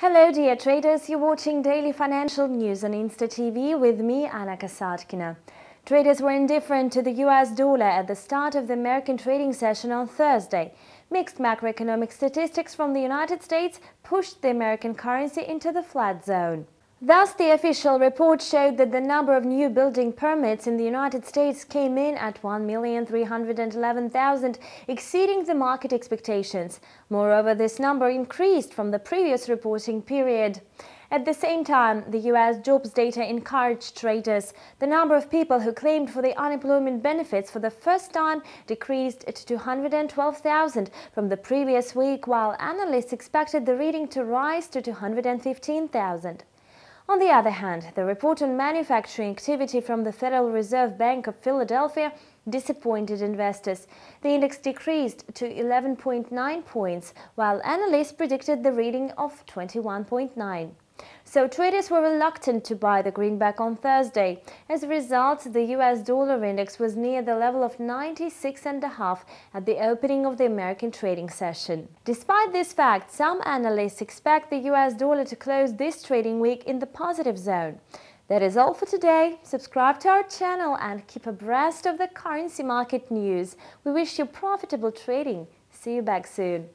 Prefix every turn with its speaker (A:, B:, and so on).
A: Hello dear traders, you're watching Daily Financial News on Insta TV with me, Anna Kasatkina. Traders were indifferent to the US dollar at the start of the American trading session on Thursday. Mixed macroeconomic statistics from the United States pushed the American currency into the flat zone. Thus, the official report showed that the number of new building permits in the United States came in at 1,311,000, exceeding the market expectations. Moreover, this number increased from the previous reporting period. At the same time, the U.S. jobs data encouraged traders. The number of people who claimed for the unemployment benefits for the first time decreased to 212,000 from the previous week, while analysts expected the reading to rise to 215,000. On the other hand, the report on manufacturing activity from the Federal Reserve Bank of Philadelphia disappointed investors. The index decreased to 11.9 points, while analysts predicted the reading of 21.9. So traders were reluctant to buy the greenback on Thursday. As a result, the US dollar index was near the level of 96.5 at the opening of the American trading session. Despite this fact, some analysts expect the US dollar to close this trading week in the positive zone. That is all for today. Subscribe to our channel and keep abreast of the currency market news. We wish you profitable trading. See you back soon.